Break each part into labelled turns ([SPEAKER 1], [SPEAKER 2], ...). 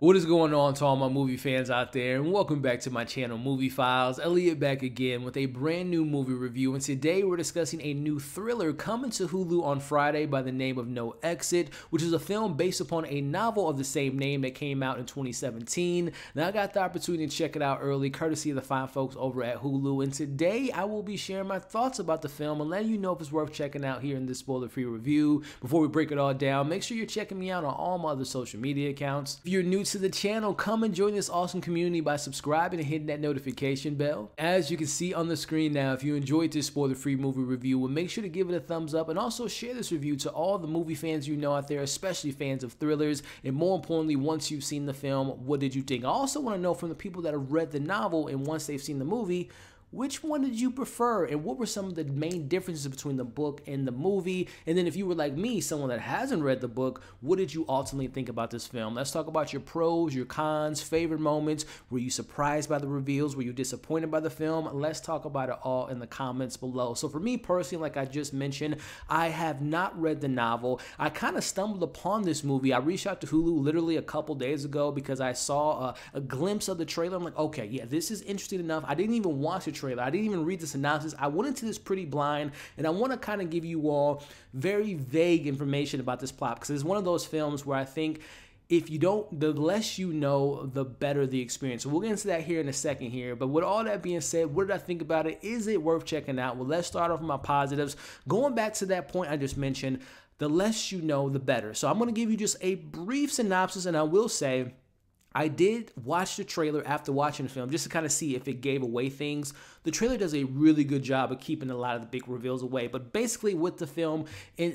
[SPEAKER 1] What is going on to all my movie fans out there and welcome back to my channel Movie Files. Elliot back again with a brand new movie review and today we're discussing a new thriller coming to Hulu on Friday by the name of No Exit which is a film based upon a novel of the same name that came out in 2017. Now I got the opportunity to check it out early courtesy of the fine folks over at Hulu and today I will be sharing my thoughts about the film and letting you know if it's worth checking out here in this spoiler free review. Before we break it all down make sure you're checking me out on all my other social media accounts. If you're new to the channel, come and join this awesome community by subscribing and hitting that notification bell. As you can see on the screen now, if you enjoyed this spoiler-free movie review, well, make sure to give it a thumbs up and also share this review to all the movie fans you know out there, especially fans of thrillers. And more importantly, once you've seen the film, what did you think? I also want to know from the people that have read the novel and once they've seen the movie, which one did you prefer and what were some of the main differences between the book and the movie? And then if you were like me someone that hasn't read the book what did you ultimately think about this film? Let's talk about your pros your cons favorite moments. Were you surprised by the reveals? Were you disappointed by the film? Let's talk about it all in the comments below. So for me personally like i just mentioned i have not read the novel. I kind of stumbled upon this movie. I reached out to hulu literally a couple days ago because i saw a, a glimpse of the trailer. I'm like okay yeah this is interesting enough. I didn't even watch it trailer. I didn't even read the synopsis. I went into this pretty blind, and I want to kind of give you all very vague information about this plot because it's one of those films where I think if you don't, the less you know, the better the experience. So we'll get into that here in a second here. But with all that being said, what did I think about it? Is it worth checking out? Well, let's start off with my positives. Going back to that point I just mentioned, the less you know, the better. So I'm going to give you just a brief synopsis, and I will say, I did watch the trailer after watching the film just to kind of see if it gave away things. The trailer does a really good job of keeping a lot of the big reveals away. But basically, what the film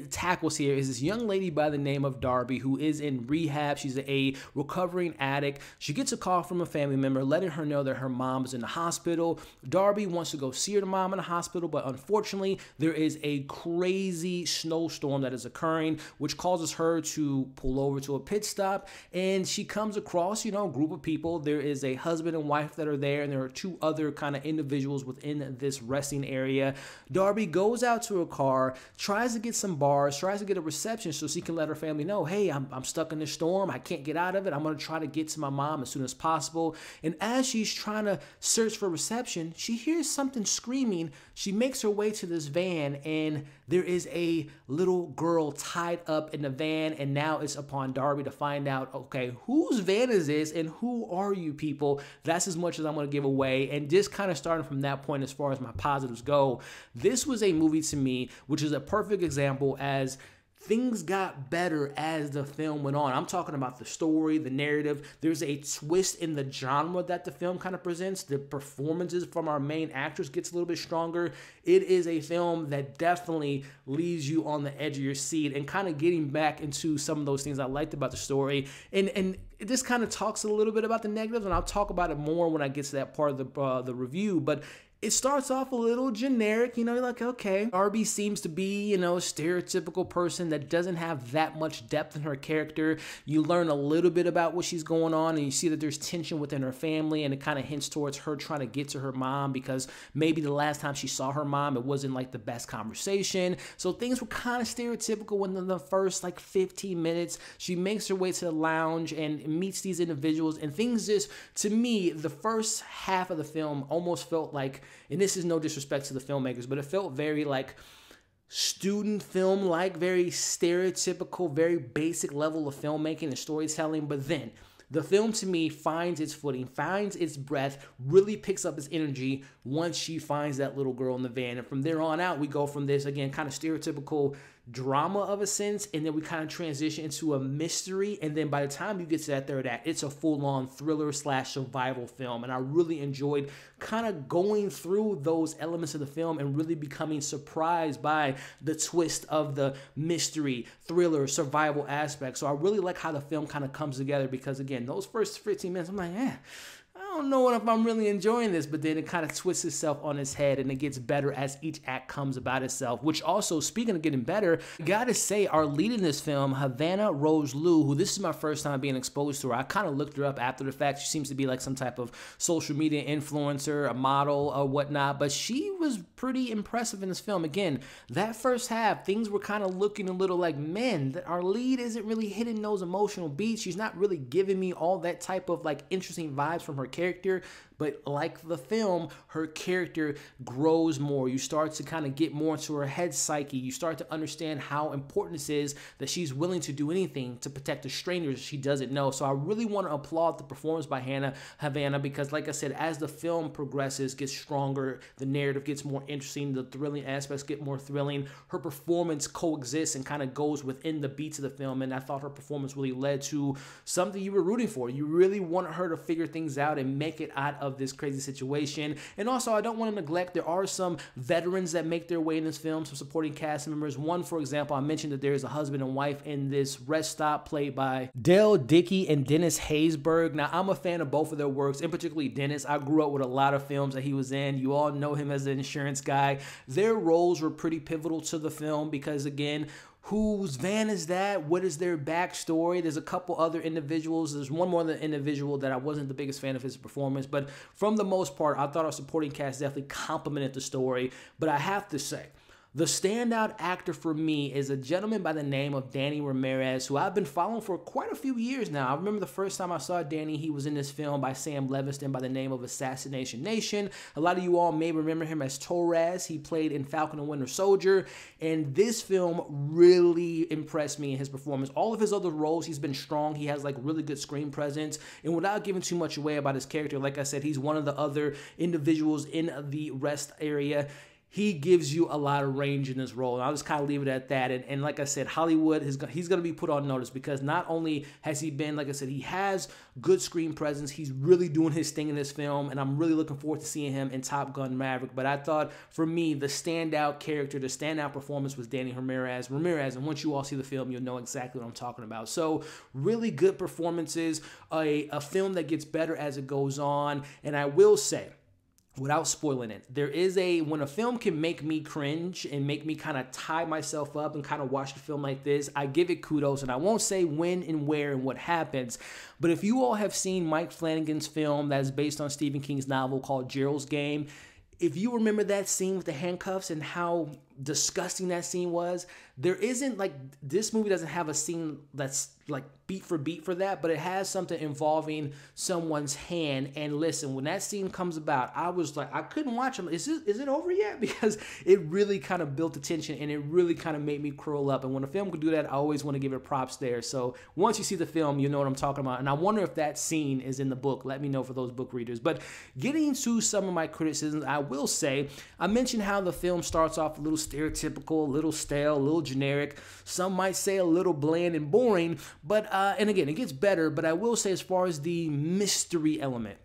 [SPEAKER 1] tackles here is this young lady by the name of Darby who is in rehab. She's a recovering addict. She gets a call from a family member letting her know that her mom is in the hospital. Darby wants to go see her mom in the hospital, but unfortunately, there is a crazy snowstorm that is occurring, which causes her to pull over to a pit stop. And she comes across you know, group of people. There is a husband and wife that are there, and there are two other kind of individuals within this resting area. Darby goes out to a car, tries to get some bars, tries to get a reception so she can let her family know, hey, I'm, I'm stuck in this storm. I can't get out of it. I'm going to try to get to my mom as soon as possible. And as she's trying to search for reception, she hears something screaming. She makes her way to this van, and there is a little girl tied up in the van. And now it's upon Darby to find out, okay, whose van is this and who are you people? That's as much as I'm to give away. And just kind of starting from that point as far as my positives go, this was a movie to me, which is a perfect example as things got better as the film went on. I'm talking about the story, the narrative. There's a twist in the genre that the film kind of presents. The performances from our main actress gets a little bit stronger. It is a film that definitely leaves you on the edge of your seat and kind of getting back into some of those things I liked about the story. And and this kind of talks a little bit about the negatives, and I'll talk about it more when I get to that part of the uh, the review. But it starts off a little generic, you know, like, okay. Darby seems to be, you know, a stereotypical person that doesn't have that much depth in her character. You learn a little bit about what she's going on and you see that there's tension within her family and it kind of hints towards her trying to get to her mom because maybe the last time she saw her mom, it wasn't like the best conversation. So things were kind of stereotypical within the first like 15 minutes. She makes her way to the lounge and meets these individuals and things just, to me, the first half of the film almost felt like and this is no disrespect to the filmmakers, but it felt very like student film like, very stereotypical, very basic level of filmmaking and storytelling. But then the film to me finds its footing, finds its breath, really picks up its energy once she finds that little girl in the van. And from there on out, we go from this again, kind of stereotypical drama of a sense, and then we kind of transition into a mystery. And then by the time you get to that third act, it's a full on thriller slash survival film. And I really enjoyed kind of going through those elements of the film and really becoming surprised by the twist of the mystery, thriller, survival aspect. So I really like how the film kind of comes together because, again, those first 15 minutes, I'm like, yeah don't know if I'm really enjoying this, but then it kind of twists itself on its head and it gets better as each act comes about itself. Which also, speaking of getting better, gotta say, our lead in this film, Havana Rose Liu, who this is my first time being exposed to her. I kind of looked her up after the fact. She seems to be like some type of social media influencer, a model, or whatnot, but she was pretty impressive in this film. Again, that first half, things were kind of looking a little like, man, that our lead isn't really hitting those emotional beats. She's not really giving me all that type of like interesting vibes from her character character but like the film, her character grows more. You start to kind of get more into her head psyche. You start to understand how important this is that she's willing to do anything to protect a stranger she doesn't know. So I really want to applaud the performance by Hannah Havana because, like I said, as the film progresses, gets stronger, the narrative gets more interesting, the thrilling aspects get more thrilling. Her performance coexists and kind of goes within the beats of the film. And I thought her performance really led to something you were rooting for. You really wanted her to figure things out and make it out of this crazy situation. And also, I don't want to neglect there are some veterans that make their way in this film, some supporting cast members. One, for example, I mentioned that there is a husband and wife in this rest stop played by Dale Dickey and Dennis Haysbert. Now, I'm a fan of both of their works, and particularly Dennis. I grew up with a lot of films that he was in. You all know him as the insurance guy. Their roles were pretty pivotal to the film because, again, whose van is that? What is their backstory? There's a couple other individuals. There's one more individual that I wasn't the biggest fan of his performance, but from the most part, I thought our supporting cast definitely complemented the story. But I have to say, the standout actor for me is a gentleman by the name of Danny Ramirez, who I've been following for quite a few years now. I remember the first time I saw Danny, he was in this film by Sam Levinson by the name of Assassination Nation. A lot of you all may remember him as Torres. He played in Falcon and Winter Soldier, and this film really impressed me in his performance. All of his other roles, he's been strong. He has like really good screen presence, and without giving too much away about his character, like I said, he's one of the other individuals in the rest area he gives you a lot of range in this role. And I'll just kind of leave it at that. And, and like I said, Hollywood, is, he's going to be put on notice because not only has he been, like I said, he has good screen presence. He's really doing his thing in this film. And I'm really looking forward to seeing him in Top Gun Maverick. But I thought for me, the standout character, the standout performance was Danny Ramirez. Ramirez. And once you all see the film, you'll know exactly what I'm talking about. So really good performances, a, a film that gets better as it goes on. And I will say, without spoiling it. There is a when a film can make me cringe and make me kind of tie myself up and kind of watch a film like this i give it kudos and i won't say when and where and what happens. But if you all have seen mike flanagan's film that is based on stephen king's novel called gerald's game if you remember that scene with the handcuffs and how disgusting that scene was, there isn't like this movie doesn't have a scene that's like beat for beat for that, but it has something involving someone's hand. And listen, when that scene comes about, I was like, I couldn't watch them. Is it is it over yet? Because it really kind of built the tension and it really kind of made me curl up. And when a film could do that, I always want to give it props there. So once you see the film, you know what I'm talking about. And I wonder if that scene is in the book. Let me know for those book readers. But getting to some of my criticisms, I will say, I mentioned how the film starts off a little stereotypical, a little stale, a little generic. Some might say a little bland and boring, but uh, and again, it gets better. But I will say, as far as the mystery element,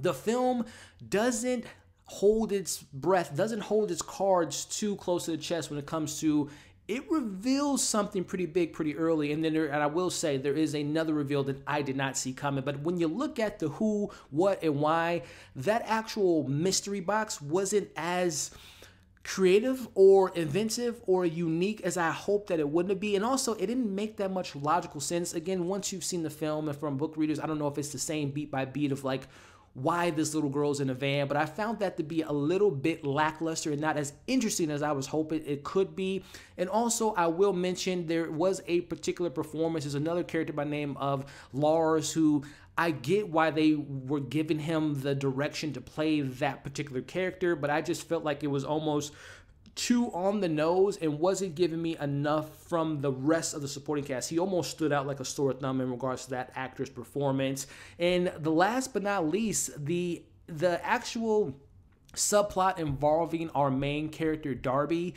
[SPEAKER 1] the film doesn't hold its breath, doesn't hold its cards too close to the chest when it comes to it reveals something pretty big pretty early and then there, and I will say there is another reveal that I did not see coming but when you look at the who what and why that actual mystery box wasn't as creative or inventive or unique as I hoped that it wouldn't be. And also, it didn't make that much logical sense. Again, once you've seen the film and from book readers, I don't know if it's the same beat by beat of like why this little girl's in a van, but I found that to be a little bit lackluster and not as interesting as I was hoping it could be. And also, I will mention there was a particular performance. There's another character by name of Lars who I get why they were giving him the direction to play that particular character, but I just felt like it was almost too on the nose and wasn't giving me enough from the rest of the supporting cast. He almost stood out like a sore thumb in regards to that actor's performance. And the last but not least, the the actual subplot involving our main character Darby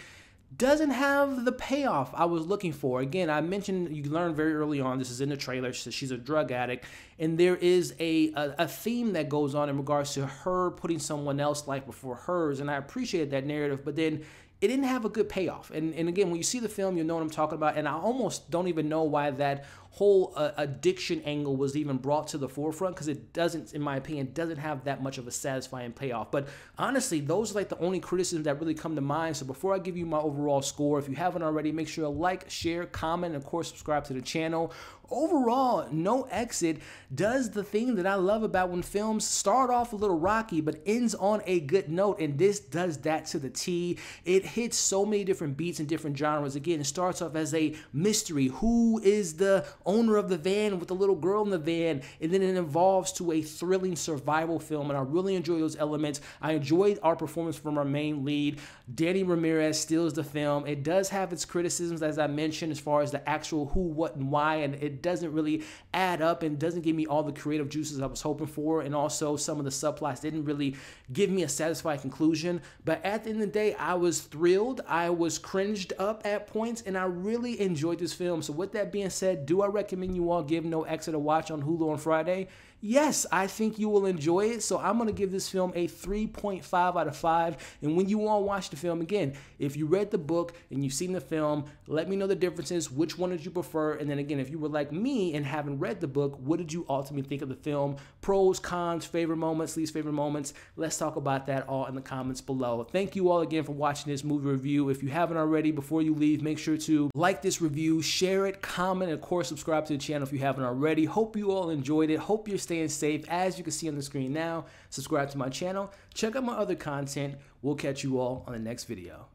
[SPEAKER 1] doesn't have the payoff I was looking for. Again, I mentioned you learn very early on, this is in the trailer, she's a drug addict, and there is a, a, a, theme that goes on in regards to her putting someone else's life before hers, and I appreciated that narrative, but then it didn't have a good payoff. And, and again, when you see the film, you'll know what I'm talking about. And I almost don't even know why that whole uh, addiction angle was even brought to the forefront because it doesn't, in my opinion, doesn't have that much of a satisfying payoff. But honestly, those are like the only criticisms that really come to mind. So before I give you my overall score, if you haven't already, make sure to like, share, comment, and of course, subscribe to the channel. Overall, No Exit does the thing that I love about when films start off a little rocky but ends on a good note, and this does that to the T. It hits so many different beats and different genres. Again, it starts off as a mystery. Who is the owner of the van with the little girl in the van? And then it evolves to a thrilling survival film, and I really enjoy those elements. I enjoyed our performance from our main lead. Danny Ramirez steals the film. It does have its criticisms, as I mentioned, as far as the actual who, what, and why, and it doesn't really add up and doesn't give me all the creative juices I was hoping for. And also, some of the subplots didn't really give me a satisfying conclusion. But at the end of the day, I was thrilled. I was cringed up at points, and I really enjoyed this film. So, with that being said, do I recommend you all give No Exit a watch on Hulu on Friday? Yes, I think you will enjoy it. So I'm going to give this film a 3.5 out of 5. And when you all watch the film again, if you read the book and you've seen the film, let me know the differences. Which one did you prefer? And then again, if you were like me and haven't read the book, what did you ultimately think of the film? Pros, cons, favorite moments, least favorite moments. Let's talk about that all in the comments below. Thank you all again for watching this movie review. If you haven't already, before you leave, make sure to like this review, share it, comment, and of course, subscribe to the channel if you haven't already. Hope you all enjoyed it. Hope you're staying safe. As you can see on the screen now, subscribe to my channel, check out my other content. We'll catch you all on the next video.